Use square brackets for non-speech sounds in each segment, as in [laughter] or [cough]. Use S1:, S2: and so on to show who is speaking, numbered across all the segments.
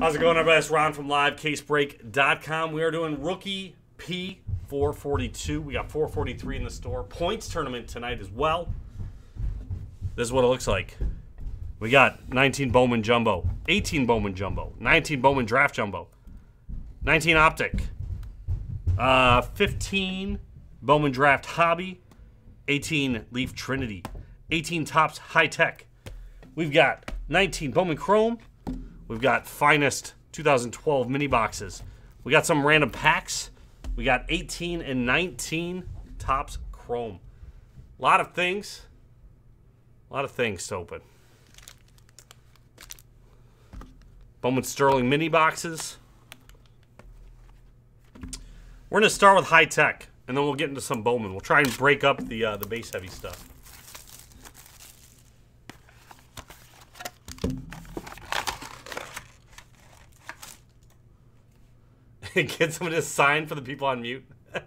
S1: How's it going, everybody? It's Ron from LiveCaseBreak.com. We are doing Rookie P442. We got 443 in the store. Points tournament tonight as well. This is what it looks like. We got 19 Bowman Jumbo, 18 Bowman Jumbo, 19 Bowman Draft Jumbo, 19 Optic, uh, 15 Bowman Draft Hobby, 18 Leaf Trinity, 18 Topps High Tech. We've got 19 Bowman Chrome. We've got Finest 2012 mini boxes. We got some random packs. We got 18 and 19 Topps Chrome. A lot of things. A lot of things to open. Bowman Sterling mini boxes. We're gonna start with high tech, and then we'll get into some Bowman. We'll try and break up the uh, the base heavy stuff. [laughs] get someone to sign for the people on mute. [laughs]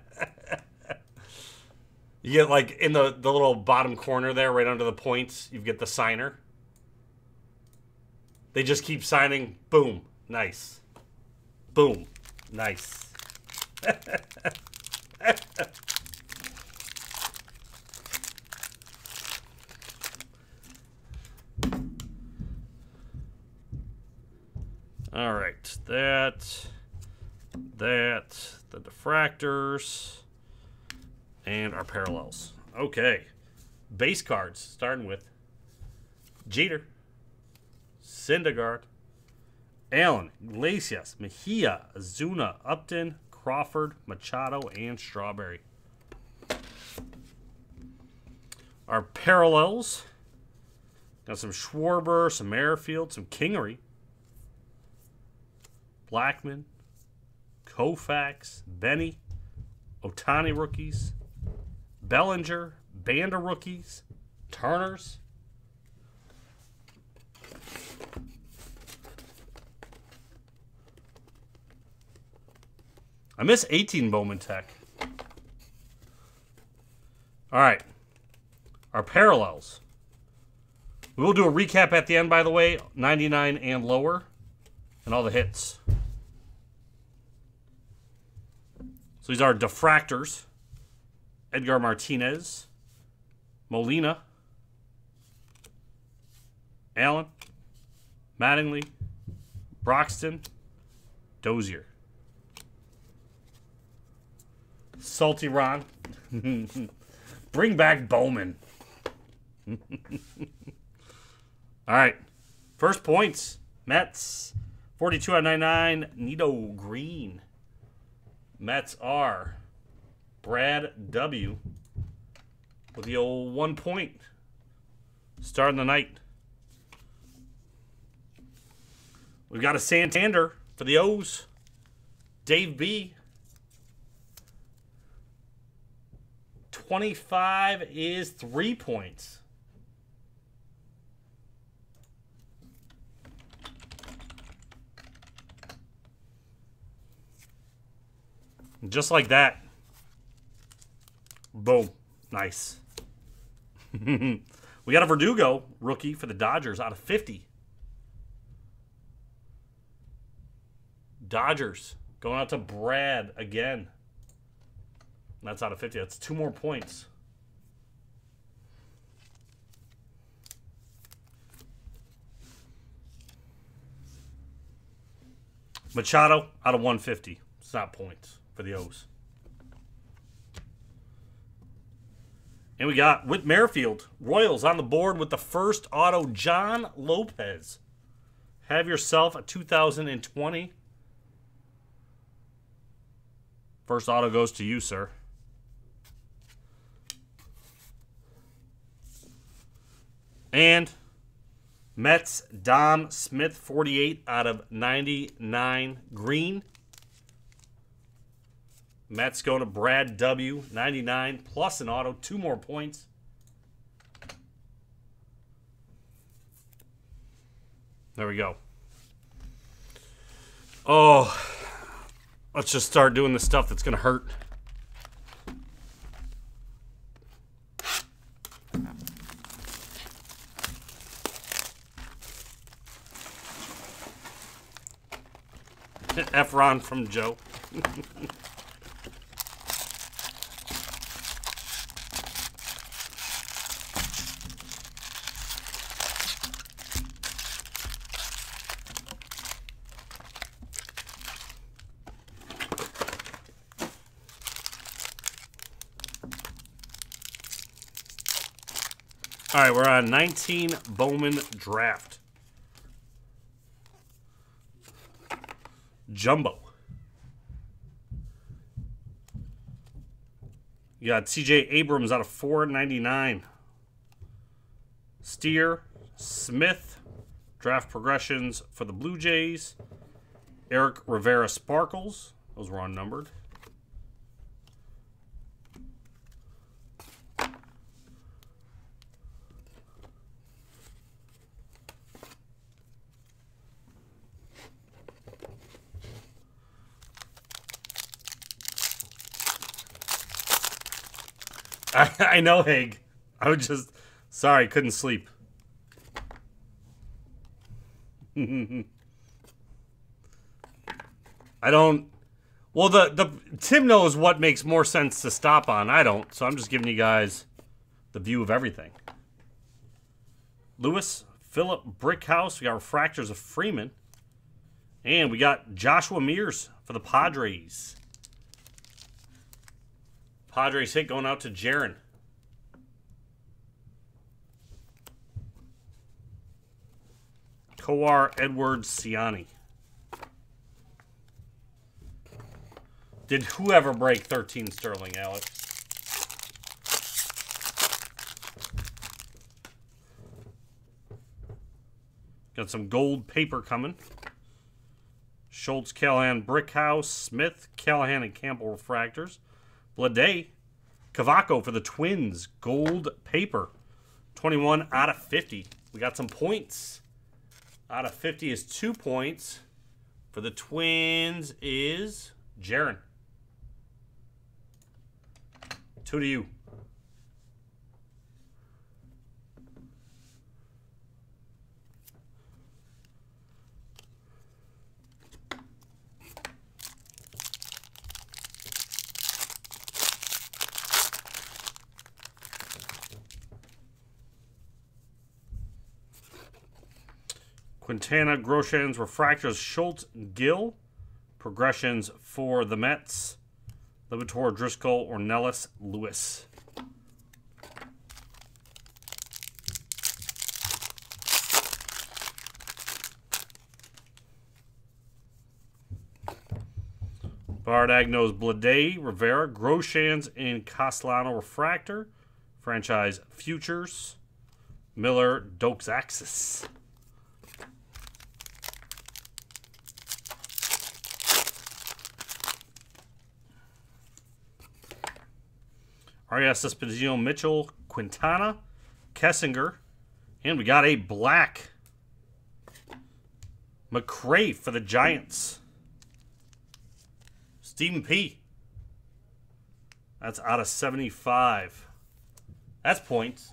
S1: you get like in the the little bottom corner there, right under the points. You get the signer. They just keep signing. Boom. Nice. Boom. Nice. [laughs] All right. That, that, the diffractors, and our parallels. Okay. Base cards, starting with Jeter. Syndergaard, Allen, Iglesias, Mejia, Acuña, Upton, Crawford, Machado, and Strawberry. Our parallels got some Schwarber, some Merrifield, some Kingery, Blackmon, Koufax, Benny, Ohtani rookies, Bellinger, Banda rookies, Turners, I miss 18 Bowman Tech. All right. Our parallels. We will do a recap at the end, by the way. 99 and lower. And all the hits. So these are diffractors. Edgar Martinez. Molina. Allen. Mattingly. Broxton. Dozier. Salty Ron. [laughs] Bring back Bowman. [laughs] All right. First points. Mets. 42 out of 99. Nido Green. Mets are Brad W. with the old one point. Starting the night. We've got a Santander for the O's. Dave B. 25 is three points. Just like that. Boom. Nice. [laughs] we got a Verdugo rookie for the Dodgers out of 50. Dodgers going out to Brad again. That's out of 50. That's two more points. Machado out of 150. It's not points for the O's. And we got with Merrifield, Royals on the board with the first auto, John Lopez. Have yourself a 2020. First auto goes to you, sir. And Mets Dom Smith, 48 out of 99 green. Mets going to Brad W, 99 plus an auto, two more points. There we go. Oh, let's just start doing the stuff that's going to hurt. [laughs] Efron from Joe. [laughs] right, we're on 19 Bowman draft. Jumbo. You got CJ Abrams out of 499. Steer, Smith, draft progressions for the Blue Jays. Eric Rivera Sparkles. Those were unnumbered. [laughs] I, know, Haig. I was just sorry, couldn't sleep. [laughs] I don't. Well, the the Tim knows what makes more sense to stop on. I don't, so I'm just giving you guys the view of everything. Lewis, Philip Brickhouse. We got refractors of Freeman, and we got Joshua Mears for the Padres. Padres hit going out to Jaron. Kowar Edwards Siani. Did whoever break 13 Sterling, Alex? Got some gold paper coming. Schultz, Callahan, Brickhouse, Smith, Callahan, and Campbell refractors. Blade, Cavaco for the Twins, gold paper. 21 out of 50. We got some points. Out of 50 is two points. For the Twins is Jaron. Two to you. Quintana, Groshans, Refractors, Schultz, Gill. Progressions for the Mets. Liberatore, Driscoll, Ornelas, Lewis. Bardagnos, Blade, Rivera, Groshans, and Castellano Refractor. Franchise Futures. Miller, Dokes Axis. Arias Esposito, Mitchell, Quintana, Kessinger, and we got a black McRae for the Giants. Stephen P. That's out of 75. That's points.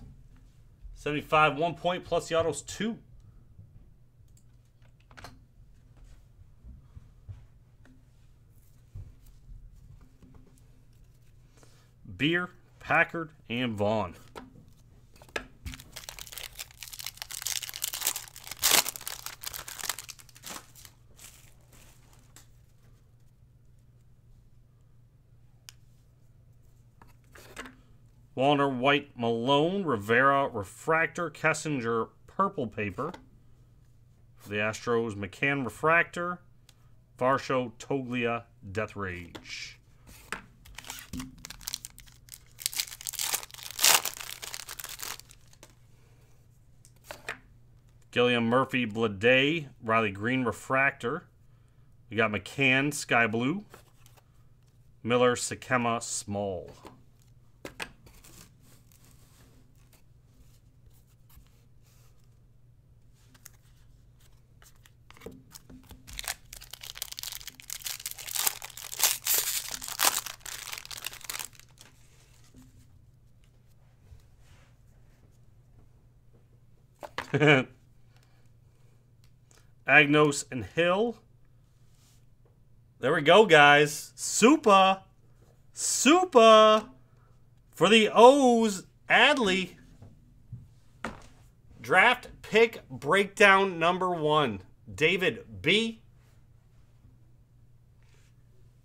S1: 75, one point, plus the autos, two. Beer, Packard, and Vaughn. Walner White Malone, Rivera Refractor, Kessinger Purple Paper. For the Astros, McCann Refractor, Varsho Toglia Death Rage. Gilliam Murphy Blade, Riley Greene, Refractor. We got McCann Sky Blue. Miller Sakema Small. [laughs] Agnos and Hill. There we go, guys. Super. Super. For the O's, Adley. Draft pick breakdown number one. David B.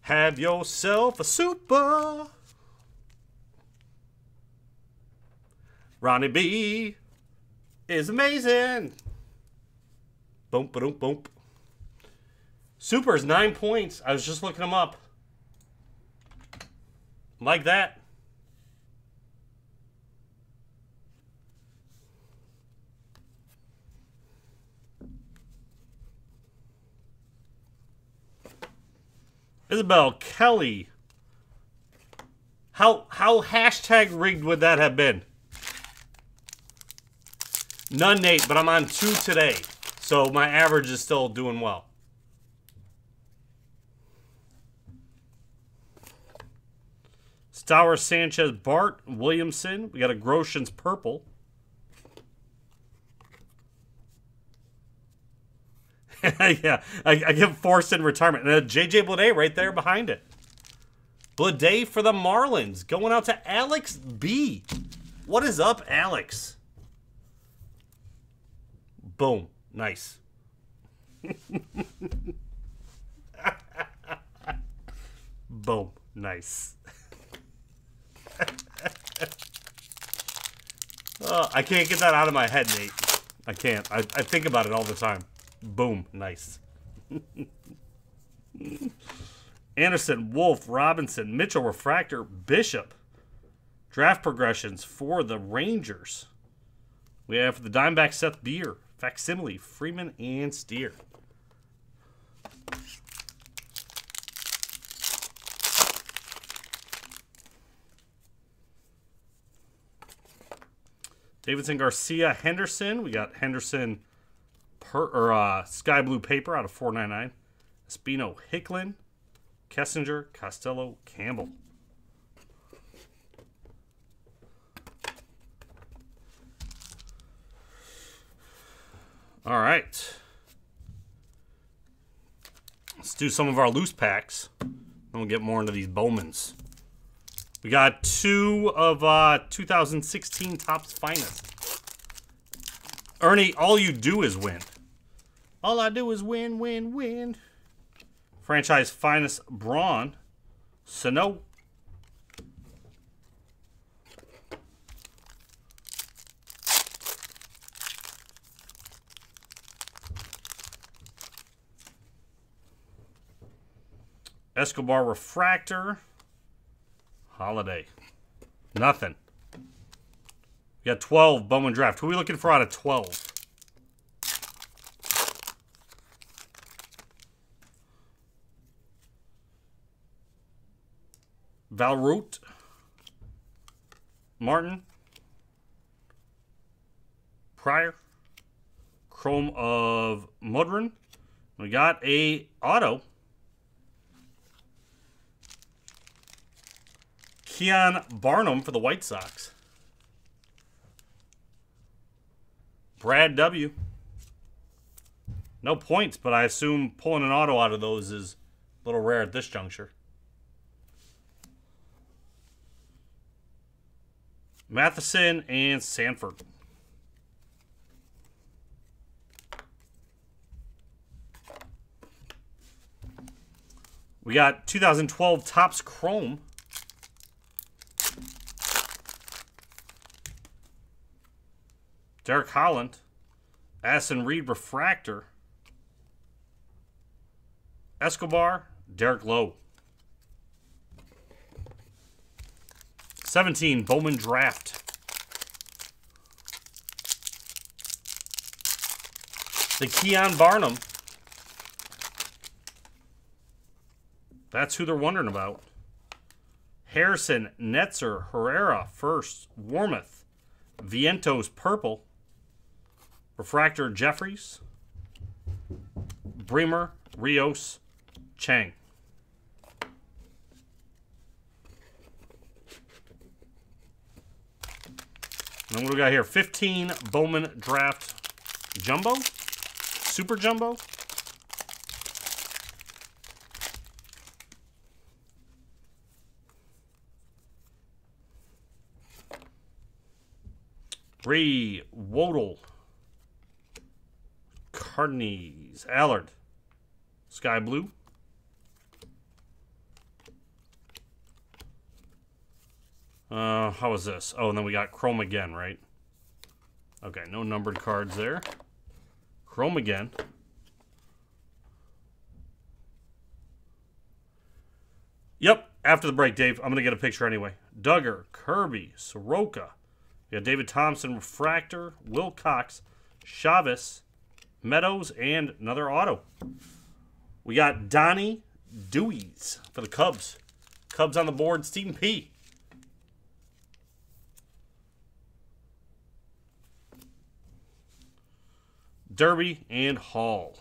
S1: Have yourself a super. Ronnie B is amazing. Boom, boom, boom. Super is nine points. I was just looking them up. Like that. Isabel Kelly. How how hashtag rigged would that have been? None, Nate, but I'm on two today. So my average is still doing well. Stower, Sanchez, Bart, Williamson. We got a Groshans purple. [laughs] yeah, I, I get forced in retirement. And uh, a JJ Bleday right there behind it. Bleday for the Marlins. Going out to Alex B. What is up, Alex? Boom. Nice. [laughs] Boom. Nice. [laughs] oh, I can't get that out of my head, Nate. I can't. I, I think about it all the time. Boom. Nice. [laughs] Anderson, Wolf, Robinson, Mitchell, Refractor, Bishop. Draft progressions for the Rangers. We have the Dimeback Seth Beer, Facsimile, Freeman, and Steer. Davidson Garcia Henderson. We got Henderson per, or uh, sky blue paper out of 499. Espino Hicklin, Kessinger, Costello, Campbell. All right. Let's do some of our loose packs. Then we'll get more into these Bowmans. We got two of uh, 2016 Topps Finest. Ernie, all you do is win. All I do is win, win, win. Franchise Finest Braun. Sano. Escobar Refractor. Holiday. Nothing. We got 12 Bowman Draft. Who are we looking for out of 12? Valroot. Martin. Pryor. Chrome of Mudron. We got a auto Keon Barnum for the White Sox. Brad W. No points, but I assume pulling an auto out of those is a little rare at this juncture. Matheson and Sanford. We got 2012 Topps Chrome. Derek Holland, Addison Reed Refractor, Escobar, Derek Lowe. 17, Bowman Draft. The Keon Barnum. That's who they're wondering about. Harrison, Netzer, Herrera, first, Warmoth, Vientos, purple. Refractor Jeffries, Bremer, Rios, Chang. And what do we got here? 15 Bowman Draft Jumbo, Super Jumbo. Re Wodel Cardinese. Allard. Sky Blue. Uh, how was this? Oh, and then we got Chrome again, right? Okay, no numbered cards there. Chrome again. Yep, after the break, Dave. I'm going to get a picture anyway. Duggar, Kirby, Soroka. We got David Thompson, Refractor, Wilcox, Chavez, Meadows, and another auto. We got Donnie Dewees for the Cubs. Cubs on the board, Stephen P. Derby and Hall.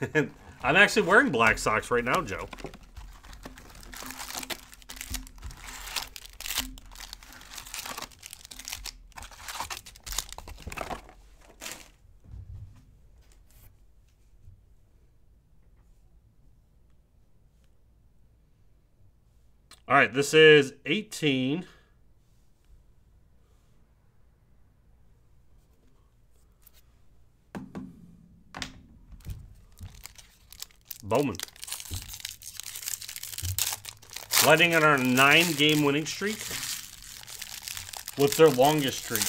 S1: [laughs] I'm actually wearing black socks right now, Joe. All right, this is 18. Bowman. Lighting on our nine game winning streak. What's their longest streak?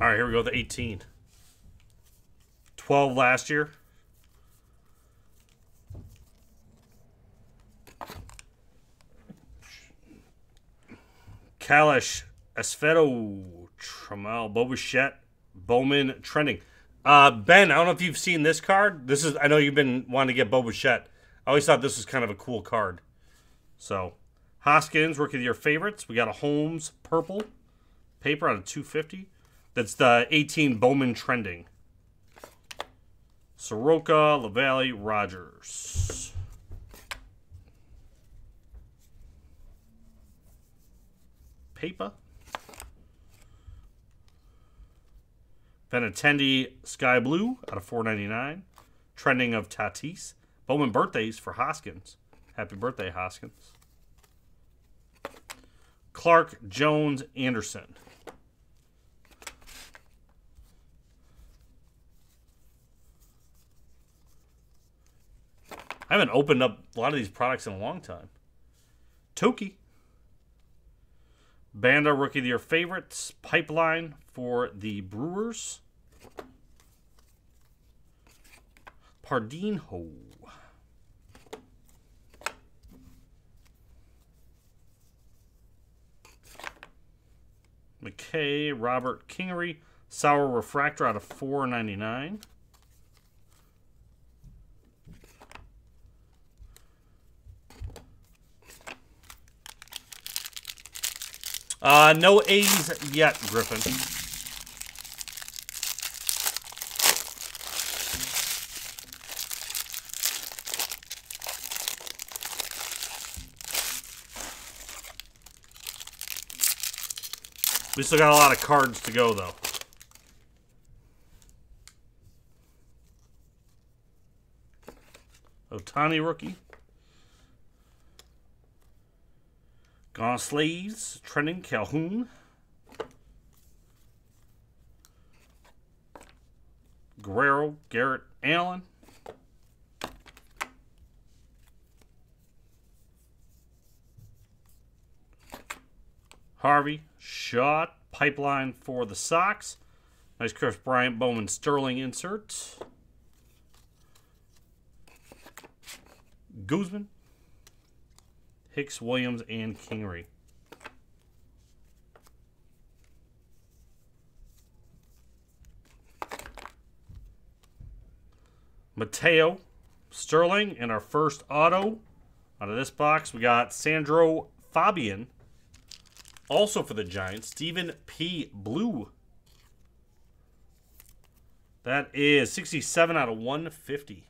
S1: All right, here we go. The 18. 12 last year. Kalish, Esfero, Trammell, Bo Bichette, Bowman, trending. Uh, ben, I don't know if you've seen this card. This is I know you've been wanting to get Bo Bichette. I always thought this was kind of a cool card. So, Hoskins, rookie of your favorites. We got a Holmes purple paper on a 250. That's the 18 Bowman trending. Soroka, LaValle, Rogers. Paper. Benintendi Sky Blue out of 499. Trending of Tatis. Bowman birthdays for Hoskins. Happy birthday, Hoskins. Clark, Jones, Anderson. I haven't opened up a lot of these products in a long time. Toki. Banda Rookie of the Year favorites. Pipeline for the Brewers. Pardinho. McKay, Robert Kingery, Sour Refractor out of 499. Uh, no A's yet, Griffin. We still got a lot of cards to go, though. Ohtani rookie. Gone Sleeves, Trenton Calhoun. Guerrero, Garrett Allen. Harvey, shot, pipeline for the Sox. Nice Kris Bryant, Bowman Sterling insert. Guzman, Hicks, Williams, and Kingery. Mateo, Sterling, and our first auto out of this box, we got Sandro Fabian Also for the Giants, Stephen P. Blue. That is 67 out of 150.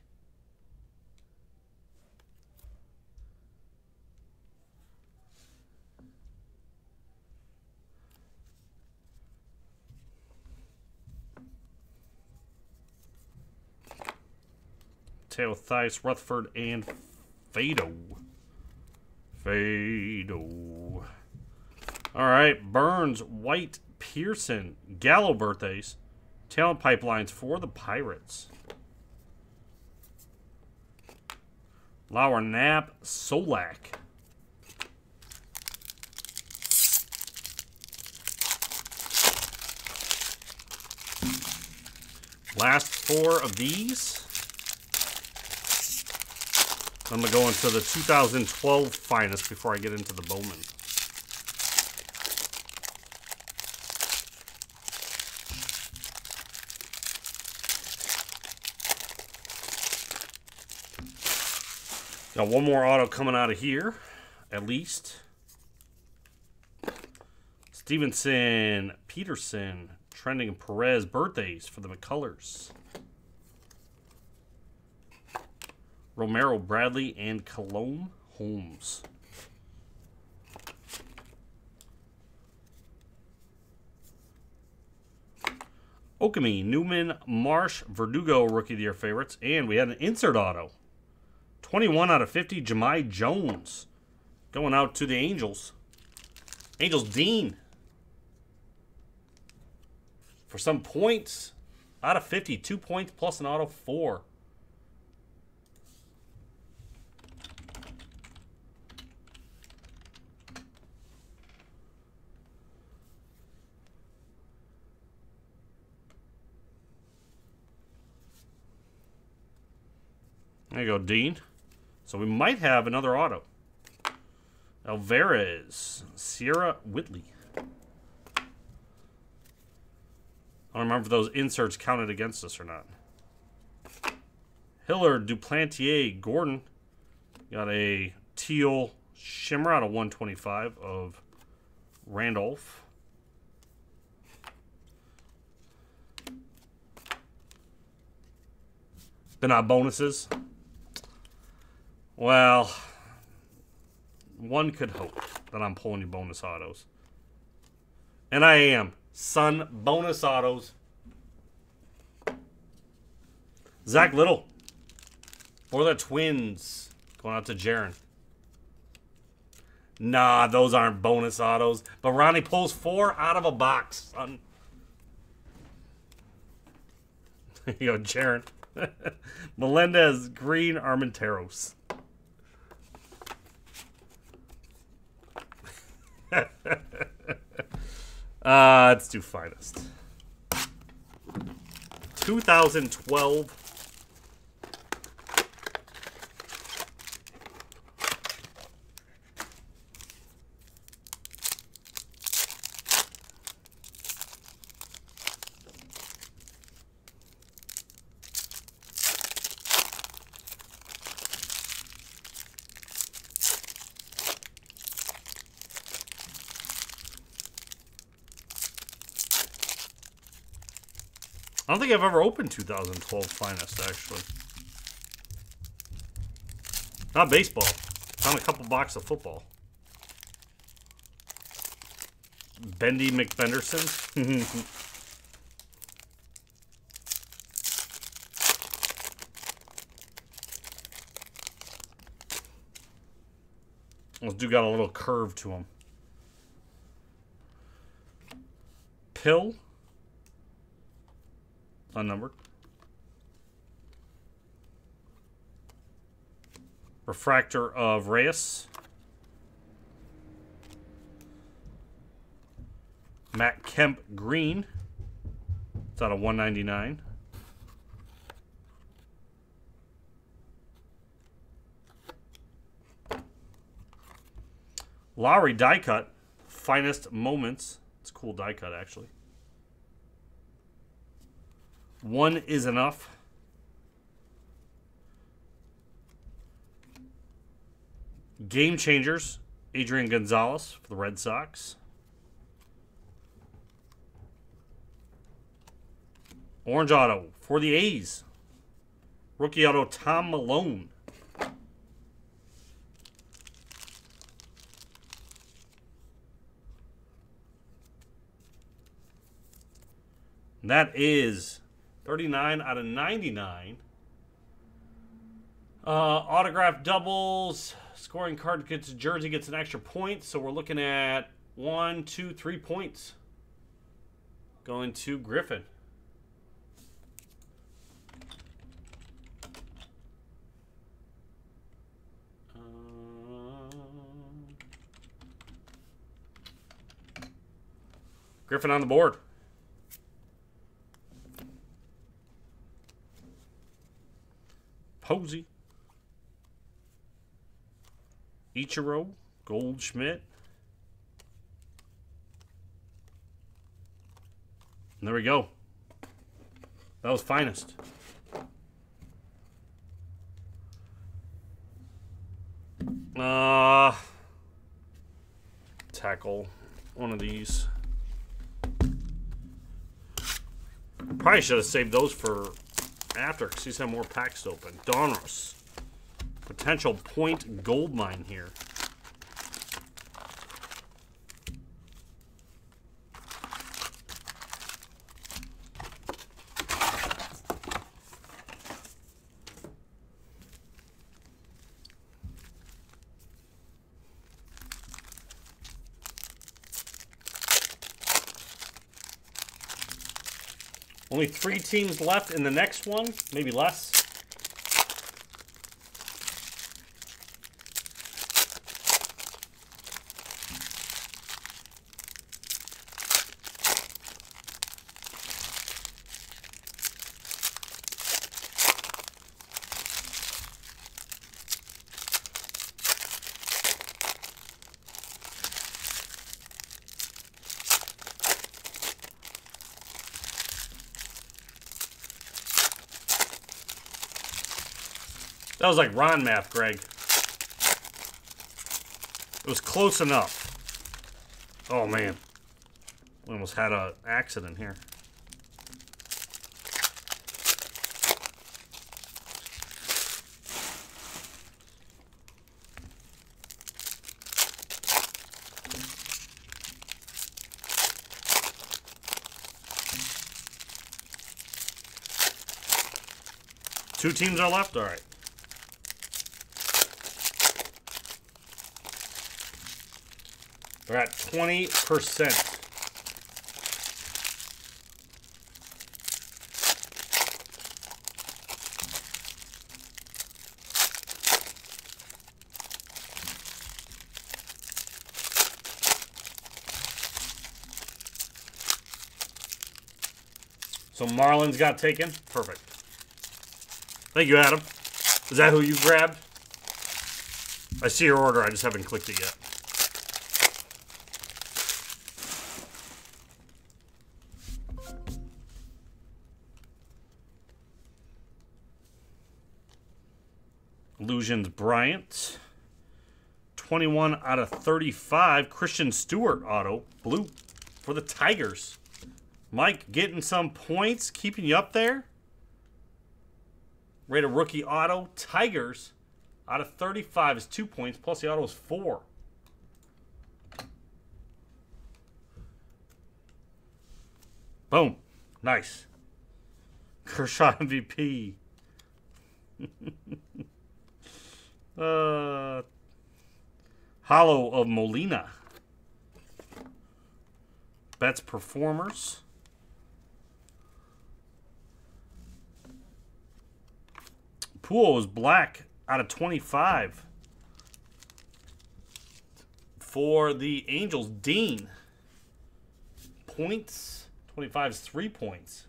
S1: Teo Theis, Rutherford, and Fado. Fado. All right, Burns, White, Pearson, Gallo birthdays, talent pipelines for the Pirates. Lauer, Knapp, Solak. Last four of these. I'm going to go into the 2012 finest before I get into the Bowman. Got one more auto coming out of here, at least. Stevenson, Peterson, Trending, Perez birthdays for the McCullers. Romero, Bradley, and Cologne Holmes. Okami, Newman, Marsh, Verdugo, Rookie of the Year favorites. And we had an insert auto. 21 out of 50, Jahmai Jones. Going out to the Angels. Angels, Dean. For some points, out of 50, two points plus an auto, four. There you go, Dean. So we might have another auto. Alvarez, Sierra Whitley. I don't remember if those inserts counted against us or not. Hiller, Duplantier, Gordon. Got a teal shimmer out of 125 of Randolph. Been not bonuses. Well, one could hope that I'm pulling you bonus autos. And I am. Son, bonus autos. Zach Littell. For the Twins. Going out to Jaron. Nah, those aren't bonus autos. But Ronnie pulls four out of a box, son. you go, Jaron. Melendez, Green, Armenteros. [laughs] uh, let's do finest. 2012 think I've ever opened 2012 Finest, actually. Not baseball. Found a couple boxes of football. Bendy McBenderson. [laughs] This dude got a little curve to him. Pill unnumbered. Refractor of Reyes. Matt Kemp Green. It's out of 199. Lowry die cut. Finest moments. It's a cool die cut, actually. One is enough. Game changers, Adrian Gonzalez for the Red Sox. Orange Auto for the A's. Rookie Auto Tom Milone. That is 39 out of 99. Uh, autograph doubles. Scoring card gets jersey, gets an extra point. So we're looking at one, two, three points. Going to Griffin. Um, Griffin on the board. Posey. Ichiro. Goldschmidt. And there we go. That was finest. Uh, tackle one of these. Probably should have saved those for after because he's had more packs to open. Donruss. Potential point gold mine here. Only three teams left in the next one, maybe less. That was like Ron math, Greg. It was close enough. Oh, man. We almost had an accident here. Two teams are left? All right. We're at 20%. So Marlins got taken. Perfect. Thank you, Adam. Is that who you grabbed? I see your order. I just haven't clicked it yet. Bryant. 21 out of 35. Christian Stewart auto. Blue for the Tigers. Mike getting some points, keeping you up there. Rate a rookie auto. Tigers out of 35 is two points, plus the auto is four. Boom. Nice. [laughs] Kershaw MVP. [laughs] uh, Hollow of Molina. Bets Performers. Pool is black out of 25. For the Angels, Dean. Points. 25 is three points.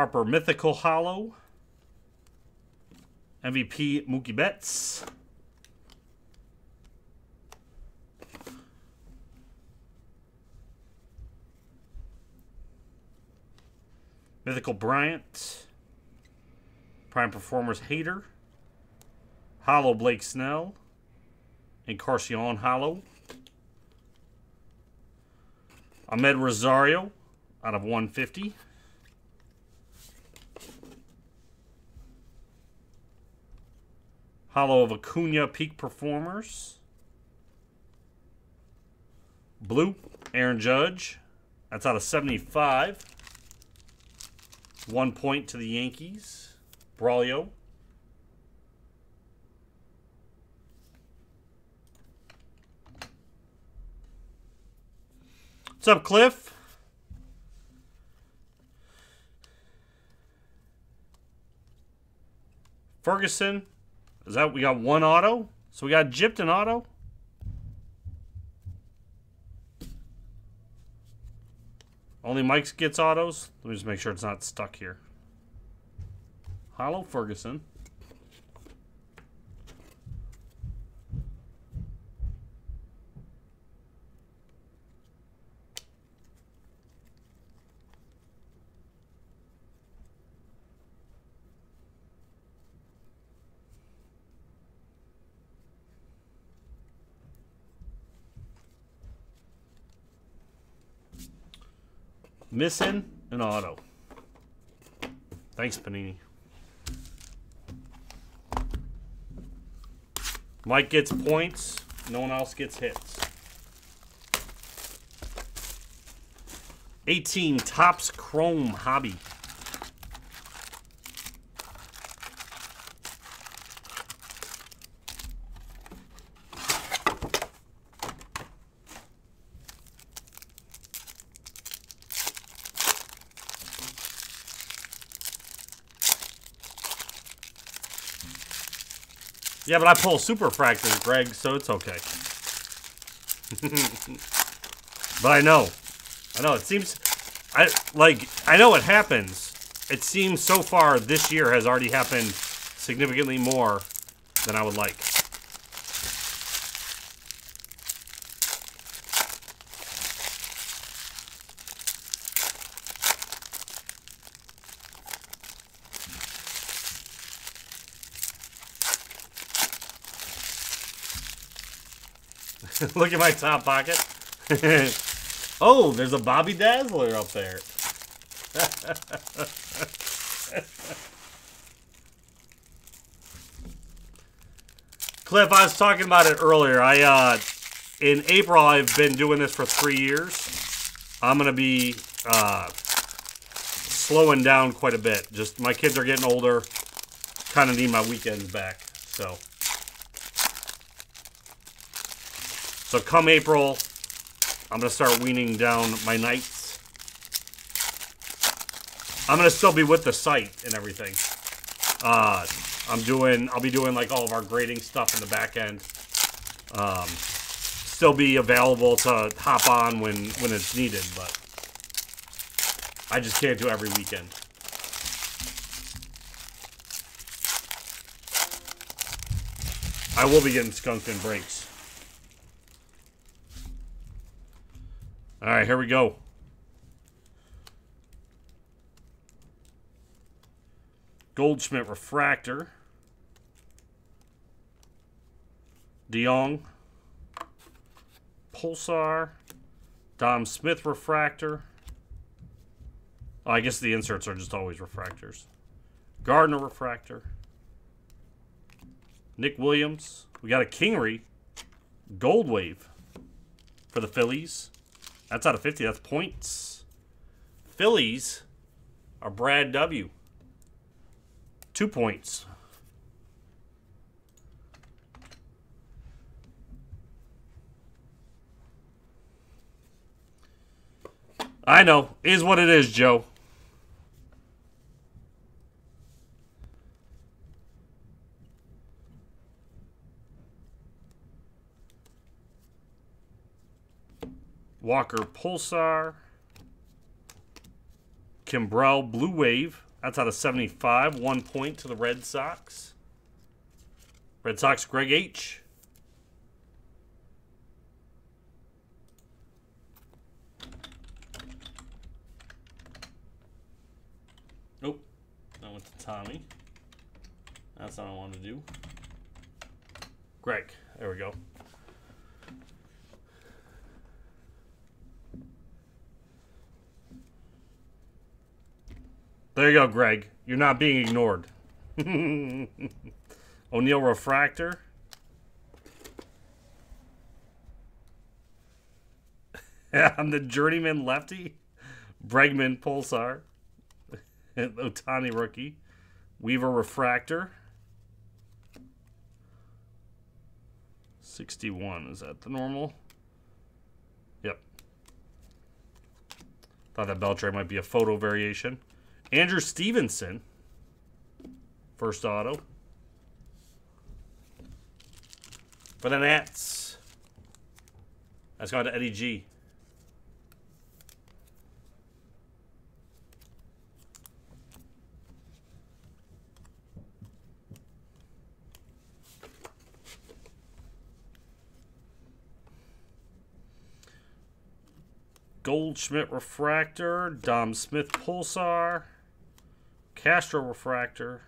S1: Harper Mythical Hollow. MVP Mookie Betts. Mythical Bryant. Prime Performers Hater. Hollow Blake Snell. Encarnacion Hollow. Amed Rosario out of 150. Hollow of Acuña Peak Performers. Blue, Aaron Judge. That's out of 75. One point to the Yankees. Braulio. What's up, Cliff? Ferguson. Is that we got one auto? So we got gypped an auto? Only Mike's gets autos. Let me just make sure it's not stuck here. Hollow Ferguson. Missing an auto. Thanks, Panini. Mike gets points. No one else gets hits. 18 Topps Chrome Hobby. Yeah, but I pull super fractors, Greg, so it's okay. [laughs] but I know. I know, it seems... I Like, I know it happens. It seems so far this year has already happened significantly more than I would like. [laughs] Look at my top pocket. [laughs] oh, there's a Bobby Dazzler up there. [laughs] Cliff, I was talking about it earlier. I uh, in April, I've been doing this for three years. I'm gonna be uh, slowing down quite a bit. Just my kids are getting older. Kind of need my weekends back. So. So come April, I'm going to start weaning down my nights. I'm going to still be with the site and everything. Uh, I'm doing, I'll be doing like all of our grading stuff in the back end. Um, still be available to hop on when, when it's needed, but I just can't do every weekend. I will be getting skunked in breaks. All right, here we go. Goldschmidt Refractor. DeJong. Pulsar. Dom Smith Refractor. Oh, I guess the inserts are just always refractors. Gardner Refractor. Nick Williams. We got a Kingery. Gold Wave for the Phillies. That's out of 50. That's points. Phillies are Brad W. Two points. I know. Is what it is, Joe. Walker Pulsar. Kimbrel Blue Wave. That's out of 75. One point to the Red Sox. Red Sox Greg H. Nope. That went to Tommy. That's not what I want to do. Greg. There we go. There you go, Greg. You're not being ignored. [laughs] O'Neill Refractor. [laughs] I'm the journeyman lefty. Bregman Pulsar. [laughs] Ohtani rookie. Weaver Refractor. 61. Is that the normal? Yep. Thought that Beltre might be a photo variation. Andrew Stevenson. First auto. For the Nats. that's going to Eddie G. Goldschmidt Refractor, Dom Smith Pulsar, Castro Refractor,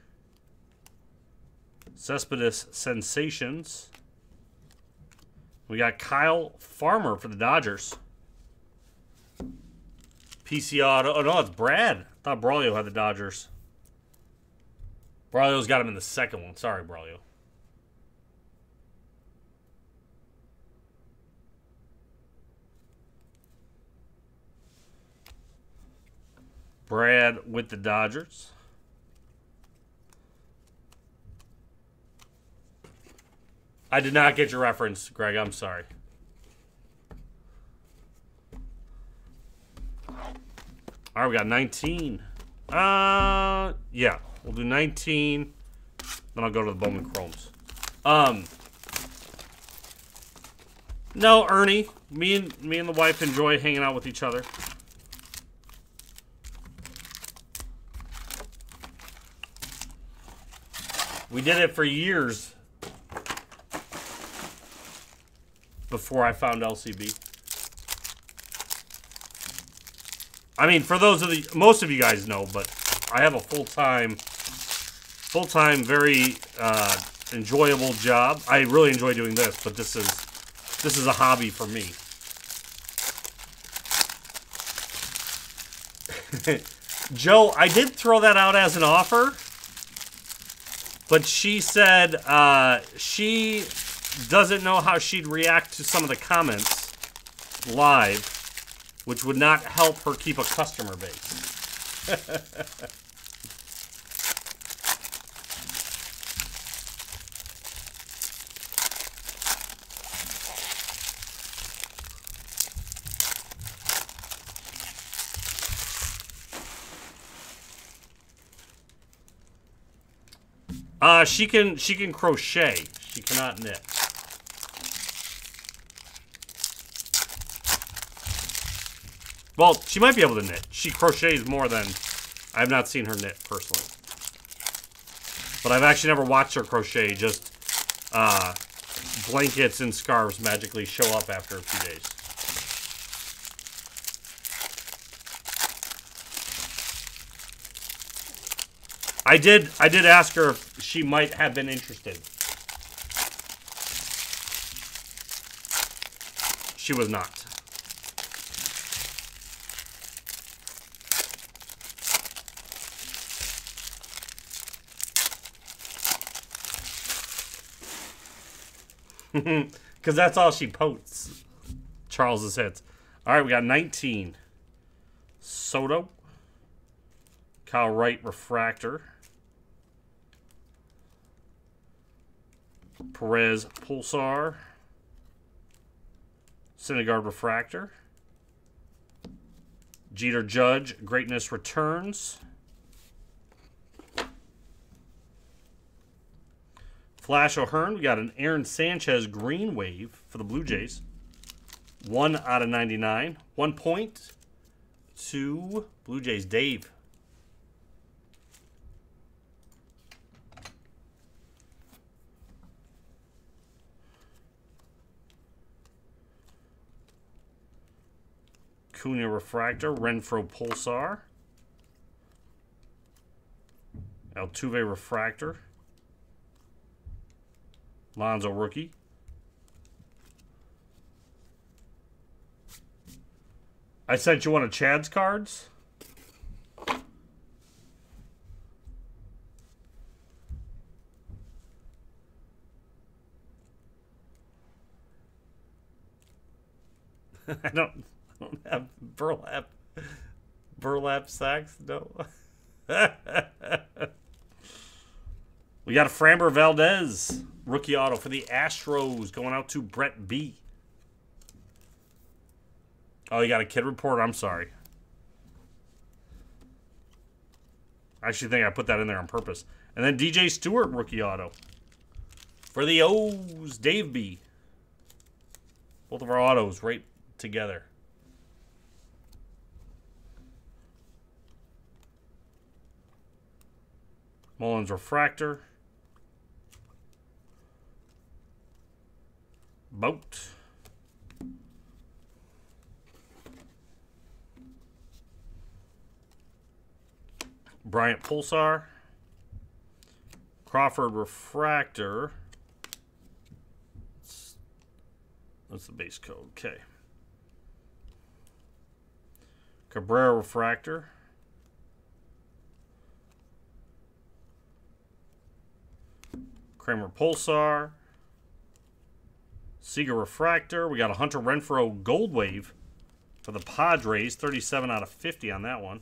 S1: Cespedes Sensations. We got Kyle Farmer for the Dodgers. PC Auto. Oh, no, it's Brad. I thought Braulio had the Dodgers. Braulio's got him in the second one. Sorry, Braulio. Brad with the Dodgers. I did not get your reference, Greg. I'm sorry. All right, we got 19. Uh, yeah, we'll do 19. Then I'll go to the Bowman Chromes. Um, no, Ernie. Me and me and the wife enjoy hanging out with each other. We did it for years before I found LCB. I mean, for those of the most of you guys know, but I have a full time, full time, very uh, enjoyable job. I really enjoy doing this, but this is this is a hobby for me. [laughs] Joe, I did throw that out as an offer. But she said uh, she doesn't know how she'd react to some of the comments live, which would not help her keep a customer base. [laughs] Uh, she can she can crochet. She cannot knit. Well, she might be able to knit. She crochets more than I have not seen her knit personally. But I've actually never watched her crochet. Just uh, blankets and scarves magically show up after a few days. I did I did ask her if she might have been interested. She was not. [laughs] Because that's all she posts. Charles's hits. All right, we got 19. Soto. Kyle Wright Refractor. Perez Pulsar. Syndergaard Refractor. Jeter Judge Greatness Returns. Flash O'Hearn. We got an Aaron Sanchez Green Wave for the Blue Jays. One out of 99. One point to Blue Jays. Dave. Cunha Refractor, Renfroe Pulsar, Altuve Refractor, Lonzo rookie. I sent you one of Chad's cards. [laughs] I don't, I don't have burlap burlap sacks. No. [laughs] we got a Framber Valdez rookie auto for the Astros going out to Brett B. Oh, you got a kid report? I'm sorry. I actually think I put that in there on purpose. And then DJ Stewart rookie auto. For the O's, Dave B. Both of our autos right together. Mullins Refractor. Boat. Bryant Pulsar. Crawford Refractor. That's the base code. Okay. Cabrera Refractor. Kramer Pulsar. Seager Refractor. We got a Hunter Renfroe Gold Wave for the Padres. 37 out of 50 on that one.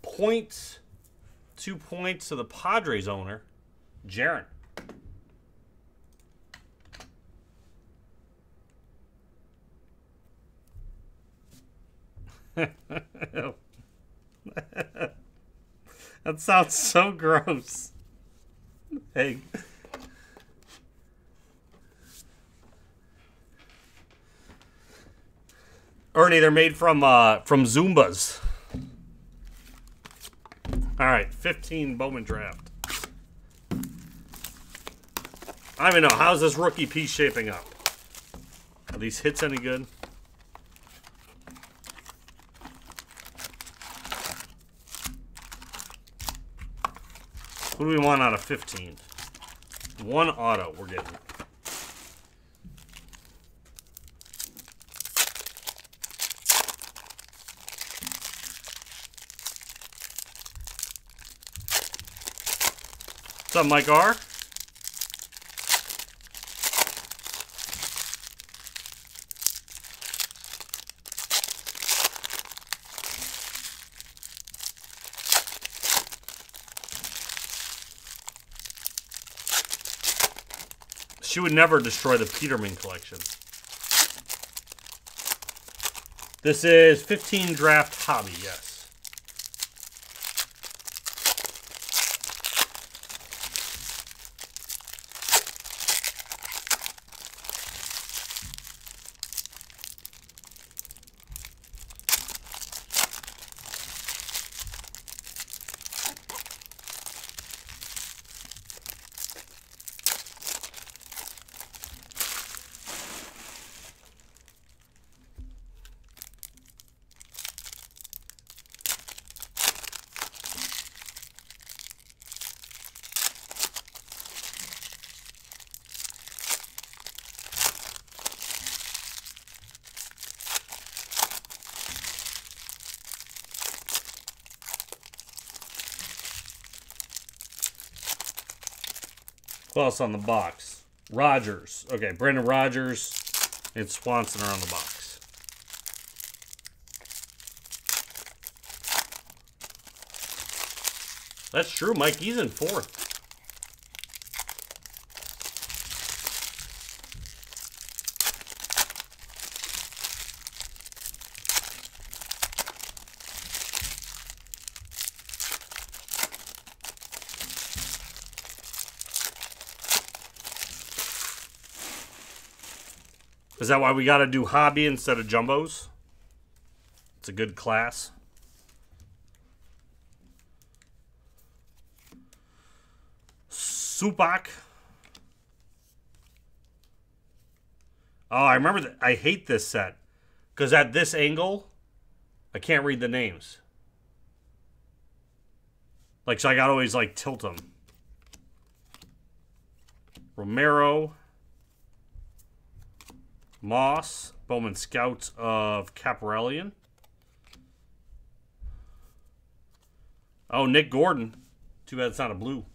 S1: Points. Two points to the Padres owner, Jaron. [laughs] that sounds so gross. Hey. Ernie, they're made from uh, from Zumbas. All right, 15 Bowman draft. I don't even know. How's this rookie piece shaping up? Are these hits any good? Who do we want out of 15? One auto we're getting. What's up, Mike R? She would never destroy the Peterman collection. This is 15 draft hobby, yes. Who else on the box? Rodgers. Okay, Brendan Rodgers and Swanson are on the box. That's true. Mike. He's in fourth. Is that why we got to do hobby instead of jumbos? It's a good class. Supak. Oh, I remember that. I hate this set. Because at this angle, I can't read the names. Like, so I got to always, like, tilt them. Romero. Moss. Bowman Scouts of Kaprielian. Oh, Nick Gordon. Too bad it's not a blue.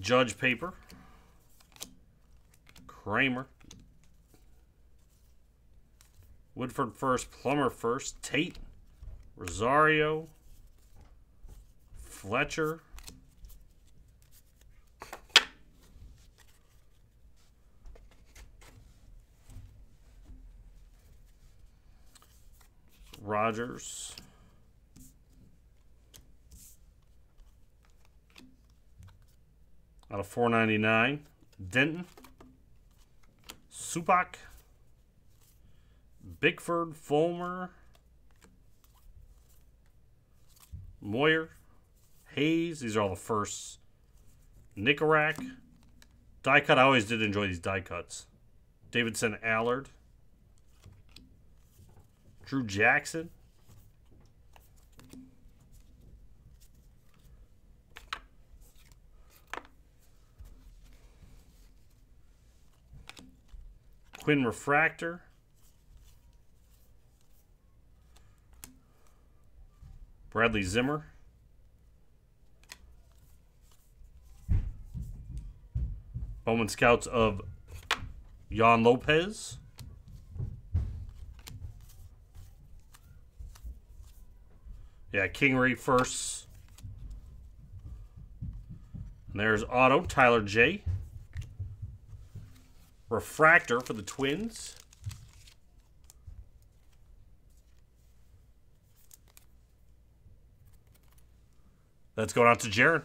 S1: Judge paper. Kramer. Woodford first, Plummer first, Tate, Rosario, Fletcher. Rodgers. Out of 499. Denton. Supak. Bickford, Fulmer. Moyer. Hayes. These are all the firsts. Nikorak. Die cut. I always did enjoy these die cuts. Davidson Allard. Drew Jackson. Quinn Refractor. Bradley Zimmer. Bowman Scouts of Jan Lopez. Yeah, Kingery first. And there's Auto, Tyler J. Refractor for the Twins. That's going out to Jared.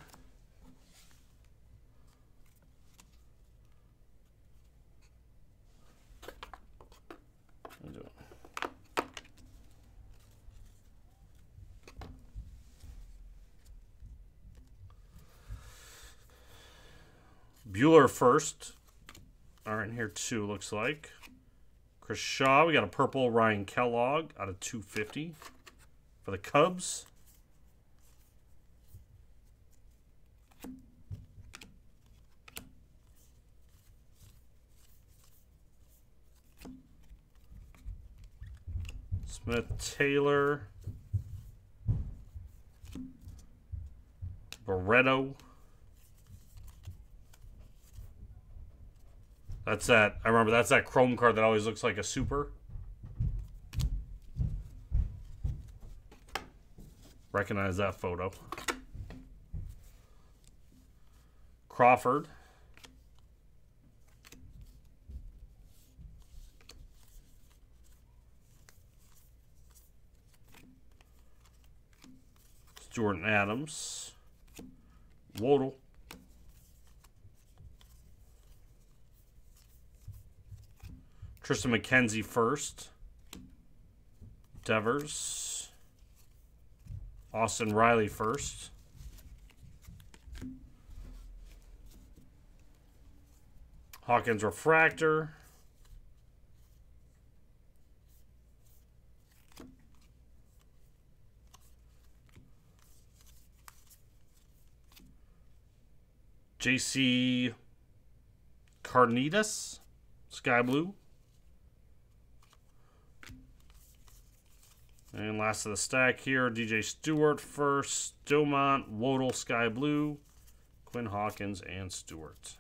S1: Buehler first. Are in here too, looks like. Chris Shaw. We got a purple Ryan Kellogg out of 250 for the Cubs. Smith Taylor. Barreto. That's that. I remember that's that chrome card that always looks like a super. Recognize that photo. Crawford. Jordan Adams. Wodle. Triston McKenzie first. Devers. Austin Riley first. Hawkins Refractor. JC Carnitas, Sky Blue. And last of the stack here, DJ Stewart first, Stillmont, Wodle, Sky Blue, Quinn Hawkins, and Stewart.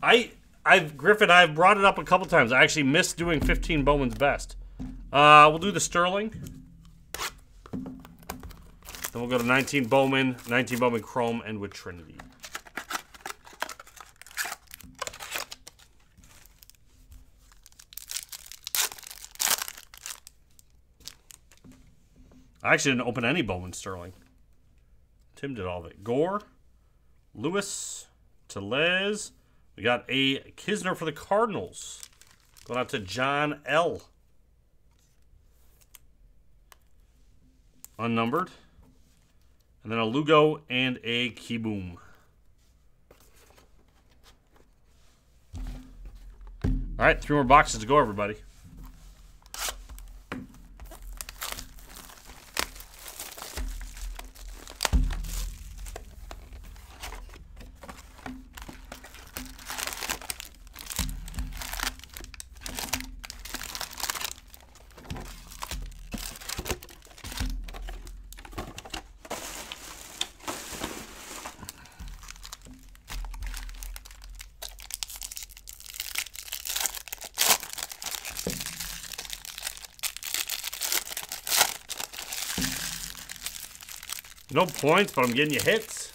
S1: I I've Griffin, I've brought it up a couple times. I actually missed doing 15 Bowman's best. Uh, we'll do the Sterling. Then we'll go to 19 Bowman, 19 Bowman Chrome, and with Trinity. I actually didn't open any Bowman Sterling. Tim did all of it. Gore, Lewis, Telez. We got a Knizner for the Cardinals. Going out to John L. Unnumbered. And then a Lugo and a Kieboom. All right, three more boxes to go, everybody. No points, but I'm getting you hits.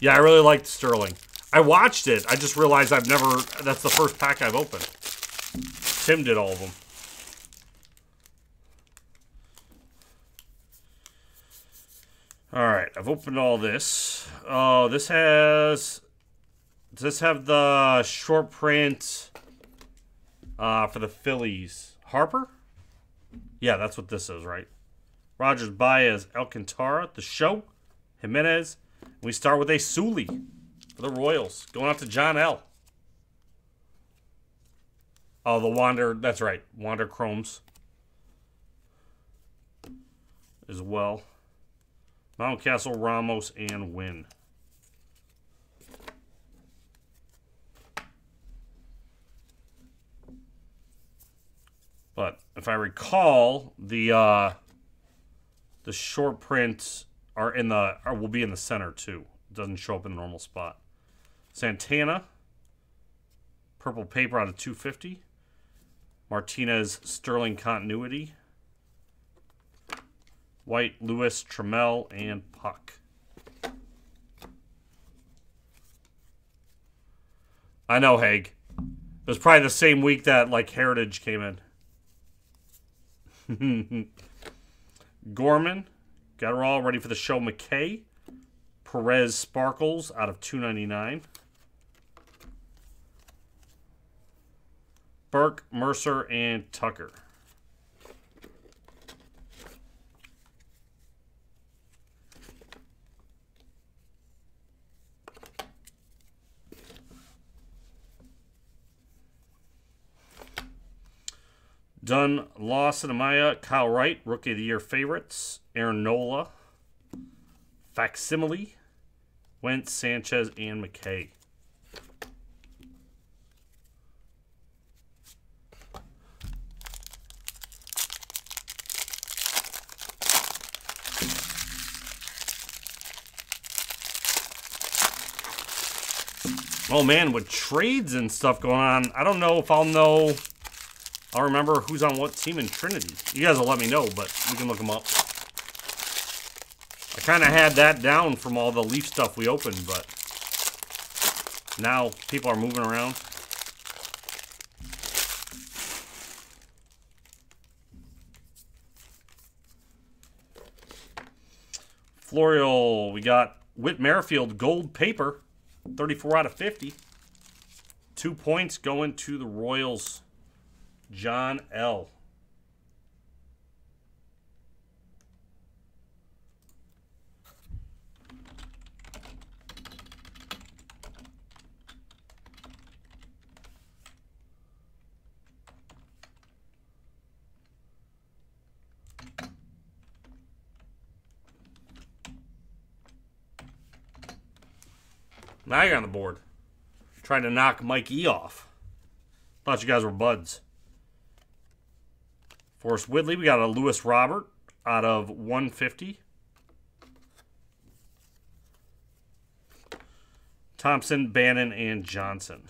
S1: Yeah, I really liked Sterling. I watched it. I just realized I've never... That's the first pack I've opened. Tim did all of them. All right, I've opened all this. Oh, this has... Does this have the short print uh, for the Phillies? Harper? Yeah, that's what this is, right? Rogers, Baez, Alcantara, the show, Jimenez. We start with a Sully for the Royals, going out to John L. Oh, the Wander, that's right, Wander Chromes as well. Mountcastle, Ramos, and Win. But if I recall, the uh, the short prints are in the are, will be in the center too. It doesn't show up in the normal spot. Santana, purple paper out of 250. Martinez Sterling continuity. White Lewis Trammell and Puck. I know, Haig. It was probably the same week that like Heritage came in. [laughs] Gorman, got her all ready for the show. McKay, Perez Sparkles out of 299. Burke, Mercer, and Tucker. Dunn, Lawson, Amaya, Kyle Wright, Rookie of the Year favorites, Aaron Nola, Facsimile, Wentz, Sanchez, and McKay. Oh man, with trades and stuff going on, I don't know if I'll know I'll remember who's on what team in Trinity. You guys will let me know, but we can look them up. I kind of had that down from all the Leaf stuff we opened, but now people are moving around. Florial, we got Whit Merrifield gold paper, 34 out of 50. Two points going to the Royals. John L. Now you're on the board. Trying to knock Mike E off. Thought you guys were buds. Forrest Whitley, we got a Luis Robert out of 150. Thompson, Bannon, and Johnson.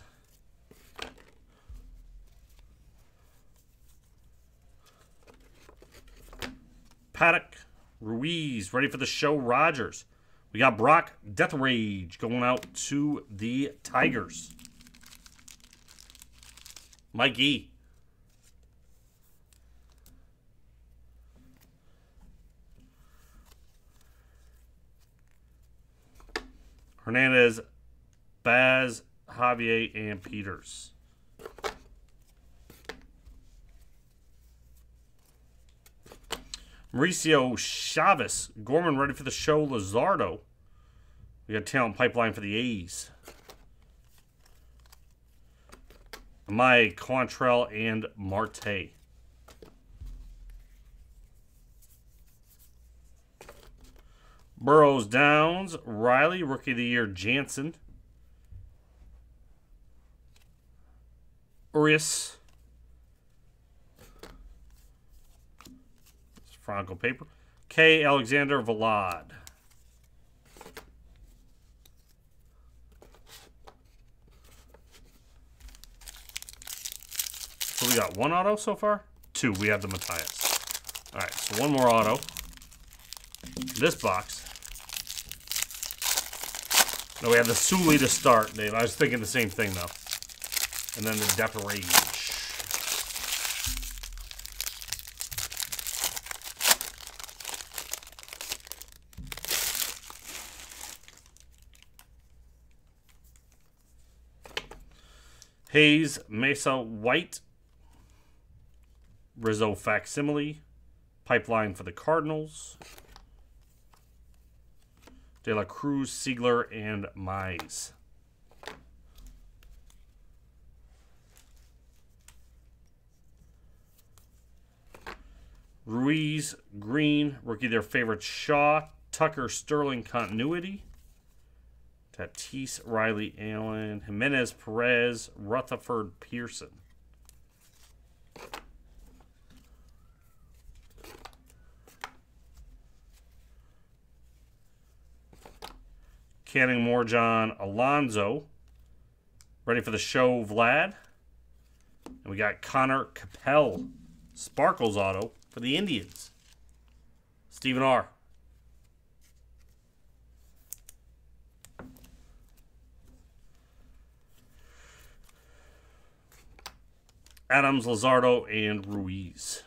S1: Paddock, Ruiz, ready for the show, Rogers. We got Brock Deatherage going out to the Tigers. Mikey. Hernandez, Baz, Javier, and Peters. Mauricio Chavez. Gorman ready for the show. Luzardo. We got talent pipeline for the A's. My Quantrill and Marte. Burrows Downs, Riley, Rookie of the Year, Jansen. Urias. Franco paper. K. Alexander Vlad. So we got one auto so far? Two. We have the Matthias. All right, so one more auto. This box. No, we have the Suli to start, Dave. I was thinking the same thing, though. And then the Deatherage. Hayes Mesa White. Rizzo Facsimile. Pipeline for the Cardinals. De La Cruz, Seigler, and Mize. Ruiz, Green, rookie their favorite Shaw, Tucker, Sterling, continuity. Tatis, Riley, Allen, Jimenez, Perez, Rutherford, Pearson. Canning Morejon, Alonzo. Ready for the show, Vlad. And we got Connor Capel, Sparkles Auto for the Indians. Stephen R. Adams, Luzardo, and Ruiz.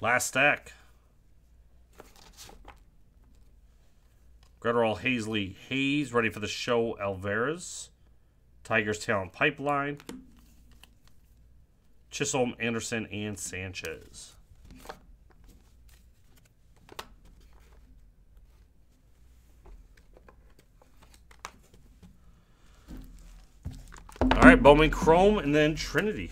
S1: Last stack. Gretterall, Hazley, Hayes, ready for the show, Alvarez. Tigers Talent Pipeline. Chisholm, Anderson, and Sanchez. All right, Bowman Chrome, and then Trinity.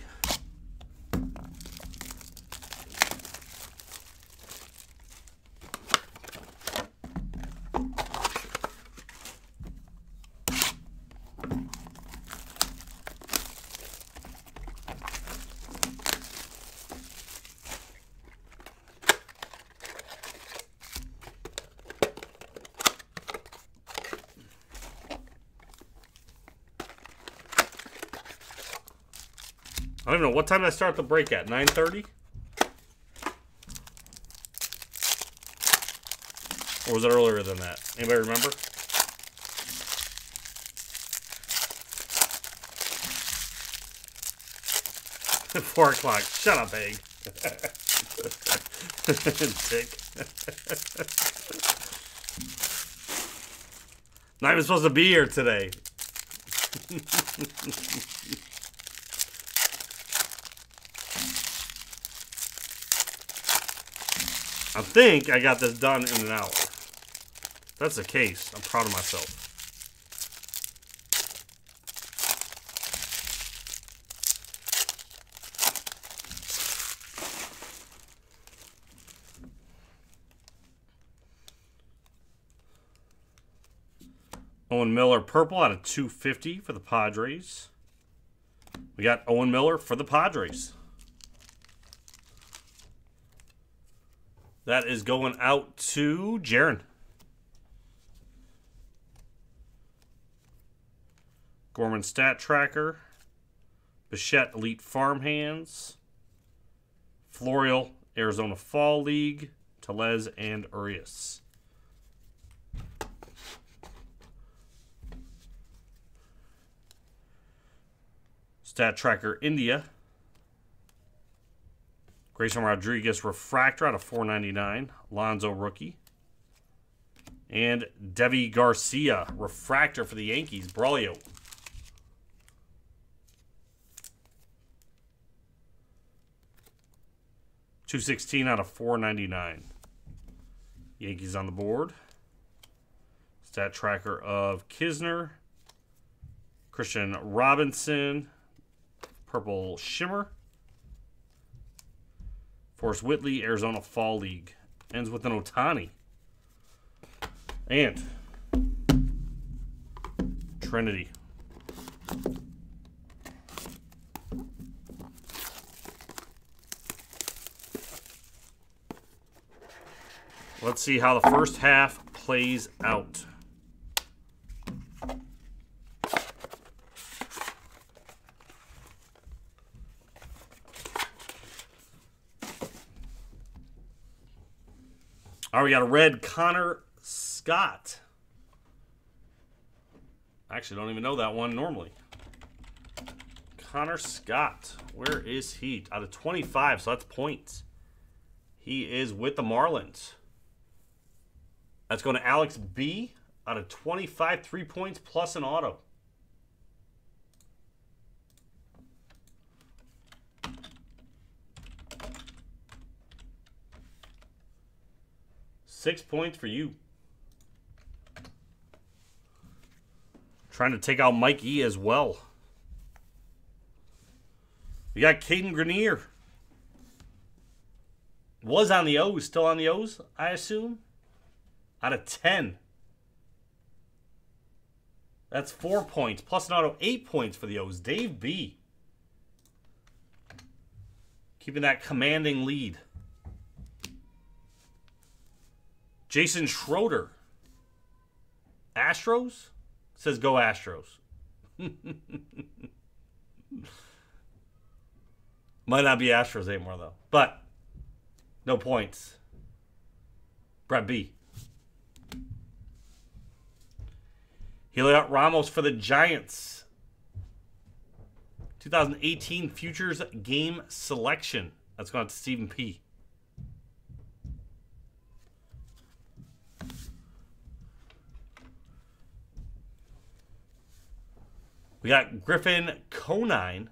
S1: I don't know what time did I start the break at 9:30. Or was it earlier than that? Anybody remember? [laughs] Four o'clock. Shut up, Egg. [laughs] Dick. [laughs] Not even supposed to be here today. I think I got this done in an hour. If that's the case. I'm proud of myself. Owen Miller purple out of 250 for the Padres. We got Owen Miller for the Padres. That is going out to Jaron. Gorman Stat Tracker. Bichette Elite Farmhands. Florial Arizona Fall League. Telez and Urias. Stat Tracker India. Grayson Rodriguez Refractor out of 499. Lonzo rookie. And Deivi Garcia Refractor for the Yankees. Braulio. Two sixteen out of four ninety nine. Yankees on the board. Stat tracker of Knizner. Kristian Robinson, Purple Shimmer, Forrest Whitley, Arizona Fall League. Ends with an Ohtani. And Trinity. Let's see how the first half plays out. All right, we got a red Connor Scott. I actually don't even know that one normally. Connor Scott. Where is he? Out of 25, so that's points. He is with the Marlins. That's going to Alex B. Out of 25, three points plus an auto. Six points for you. Trying to take out Mike E as well. We got Cadyn Grenier. Was on the O's, still on the O's, I assume. Out of 10. That's four points. Plus an auto, eight points for the O's. Dave B. Keeping that commanding lead. Jason Schroeder. Astros? Says go Astros. [laughs] Might not be Astros anymore, though. But no points. Brett B. Heliot Ramos for the Giants. 2018 Futures Game Selection. That's going to Stephen P. We got Griffin Conine.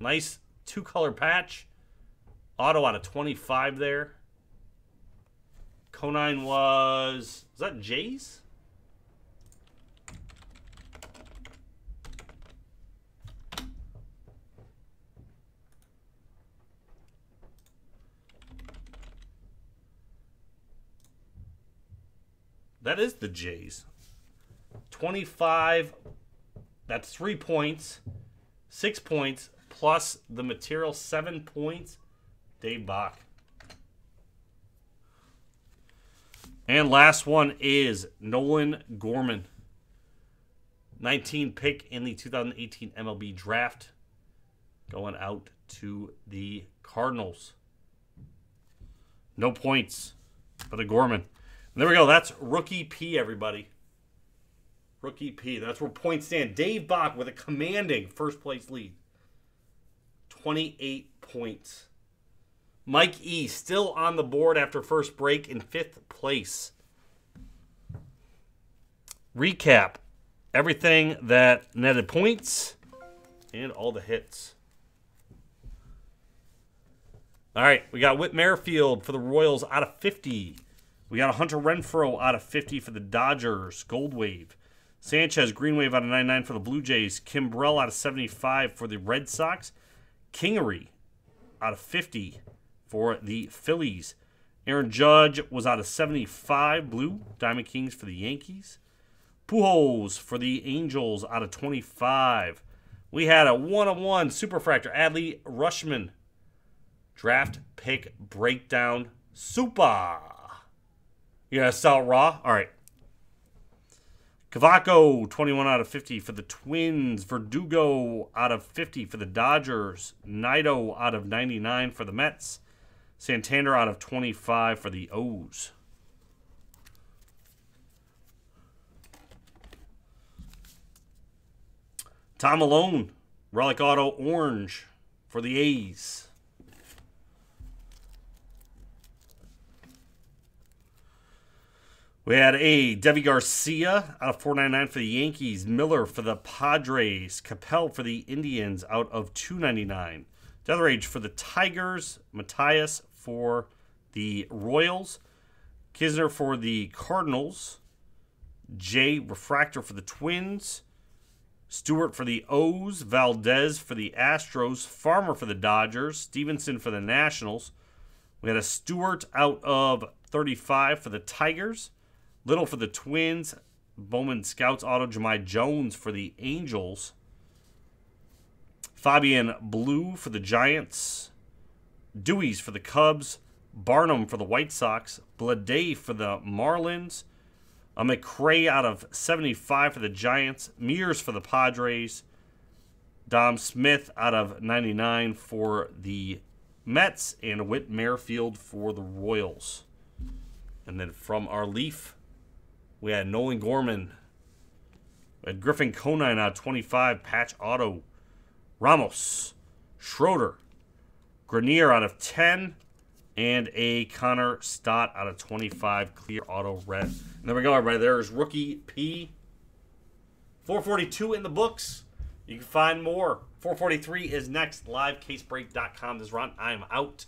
S1: Nice two color patch. Auto out of 25 there. Conine was. Is that Jays? That is the Jays. 25 that's three points, six points, plus the material, seven points. Dave Bach. And last one is Nolan Gorman. 19 pick in the 2018 MLB draft. Going out to the Cardinals. No points for the Gorman. And there we go. That's rookie P, everybody. Rookie P. That's where points stand. Dave Bach with a commanding first place lead. 28 points. Mike E. still on the board after first break in fifth place. Recap everything that netted points and all the hits. All right, we got Whit Merrifield for the Royals out of 50. We got a Hunter Renfroe out of 50 for the Dodgers, Gold Wave. Sanchez, Green Wave out of 99 for the Blue Jays. Kimbrel out of 75 for the Red Sox. Kingery out of 50 for the Phillies. Aaron Judge was out of 75 blue. Diamond Kings for the Yankees. Pujols for the Angels out of 25. We had a one-on-one superfractor. Adley Rutschman Draft pick breakdown. Super. You gonna sell raw? All right. Cavaco, 21 out of 50 for the Twins. Verdugo out of 50 for the Dodgers. Nido out of 99 for the Mets. Santander out of 25 for the O's. Tom Milone, Relic Auto Orange for the A's. We had a Deivi Garcia out of 499 for the Yankees, Miller for the Padres, Capel for the Indians out of 299. Deatherage for the Tigers, Matias for the Royals, Knizner for the Cardinals, Jay Refractor for the Twins, Stewart for the O's, Valdez for the Astros, Farmer for the Dodgers, Stevenson for the Nationals. We had a Stewart out of 35 for the Tigers. Littell for the Twins. Bowman Scouts Auto Jahmai Jones for the Angels. Fabian Blue for the Giants. Dewees for the Cubs. Barnum for the White Sox. Blade for the Marlins. A McRae out of 75 for the Giants. Mears for the Padres. Dom Smith out of 99 for the Mets. And Whit Merrifield for the Royals. And then from our Leaf, we had Nolan Gorman. We had Griffin Conine out of 25, patch auto. Ramos, Schroeder, Grenier out of 10, and a Connor Scott out of 25, clear auto red. And there we go, everybody. There's rookie P. 442 in the books. You can find more. 443 is next. LiveCaseBreak.com. This is Ron. I am out.